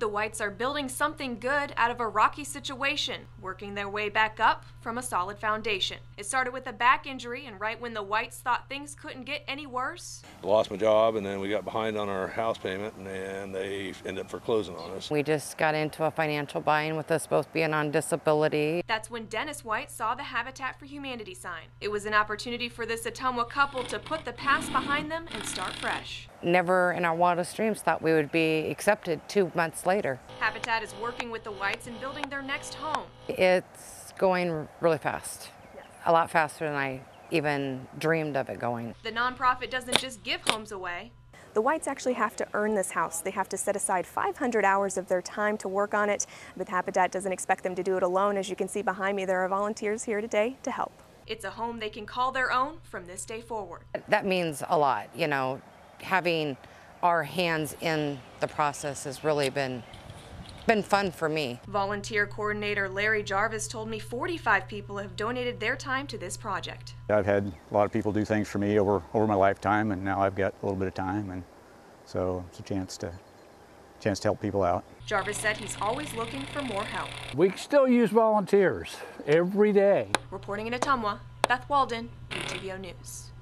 The Whites are building something good out of a rocky situation, working their way back up from a solid foundation. It started with a back injury, and right when the Whites thought things couldn't get any worse, I lost my job and then we got behind on our house payment and, and they ended up foreclosing on us. We just got into a financial bind with us both being on disability. that's when Dennis White saw the Habitat for Humanity sign. It was an opportunity for this Ottumwa couple to put the past behind them and start fresh. Never in our wildest dreams thought we would be accepted two months later. Habitat is working with the Whites in building their next home. It's going really fast, a lot faster than I even dreamed of it going. The nonprofit doesn't just give homes away, The Whites actually have to earn this house. They have to set aside 500 hours of their time to work on it, but Habitat doesn't expect them to do it alone. As you can see behind me, there are volunteers here today to help. it's a home they can call their own from this day forward. That means a lot, you know, having our hands in the process has really been been fun for me. Volunteer coordinator Larry Jarvis told me 45 people have donated their time to this project. I've had a lot of people do things for me over, over my lifetime, and now I've got a little bit of time, and so it's a chance to, chance to help people out. Jarvis said he's always looking for more help. We still use volunteers every day. Reporting in Ottumwa, Beth Walden, KTVO News.